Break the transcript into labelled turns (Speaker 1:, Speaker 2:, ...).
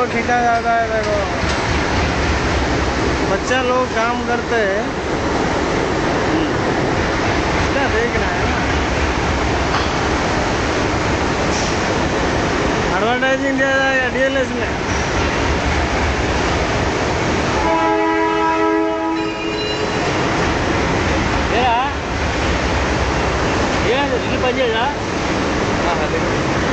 Speaker 1: Photo खींचा जाता है, देखो। बच्चा लोग काम करते हैं। इतना देखना है ना? एडवर्टाइजिंग दिया जाएगा डीएलएस में?
Speaker 2: ये बजेगा हाँ हाँ देखो।